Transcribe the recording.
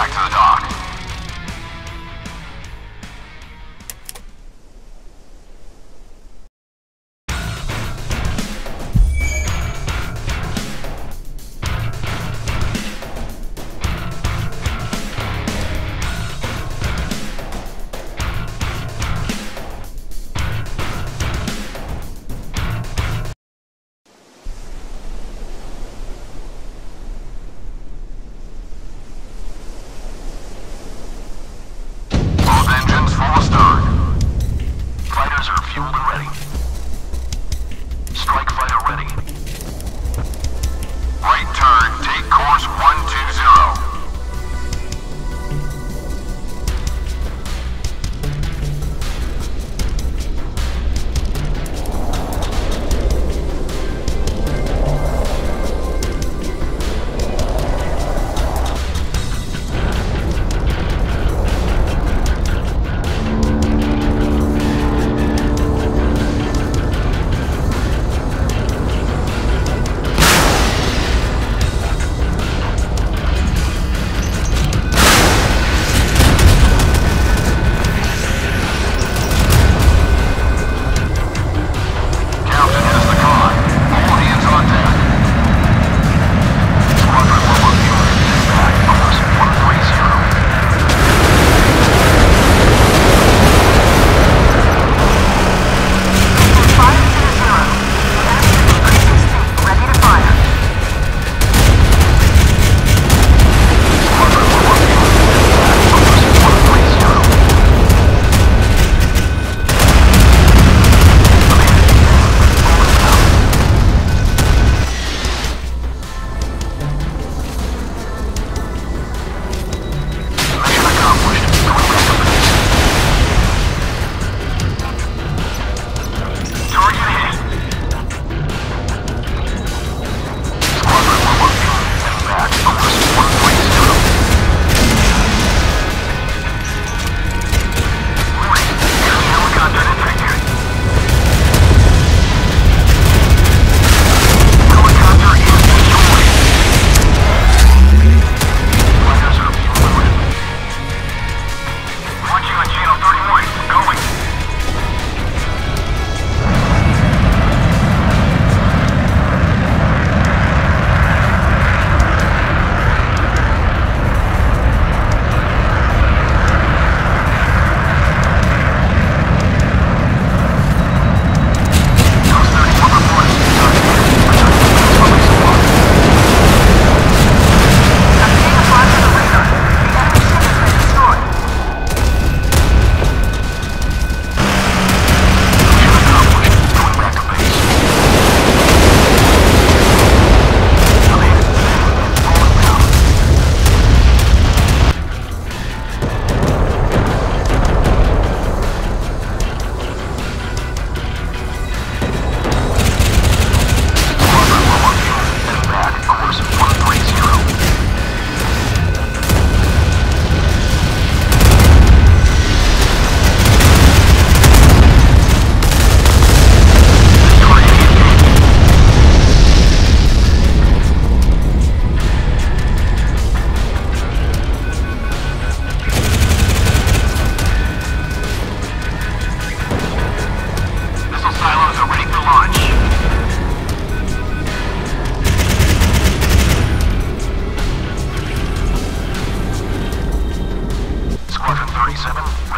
back to the dock. 47.